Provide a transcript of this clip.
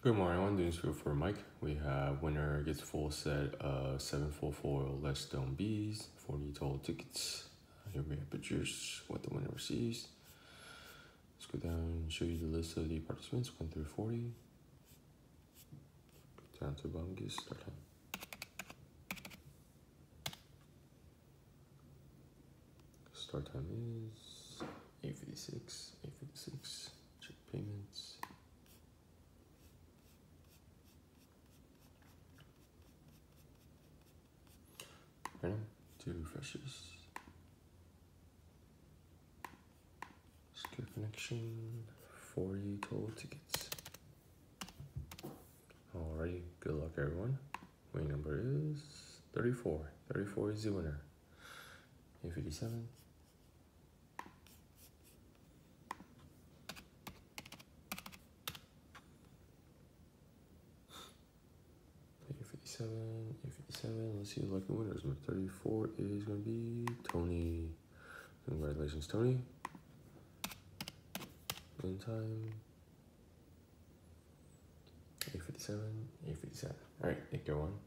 Good morning, everyone. Doing this for Mike. We have winner gets full set of 744 Ledgestone bees, 40 total tickets. Here we have pictures, what the winner receives. Let's go down and show you the list of the participants, 1 through 40. Down to bottom, get start time. Start time is 8.56, 8.56, Random. Two refreshes. Skill connection. 40 total tickets. Alrighty, good luck everyone. Winning number is 34. 34 is the winner. A57. 57, 57. Let's see the lucky winners. Number 34 is going to be Tony. Congratulations, Tony. In time. 857, 857. All right, take you, one.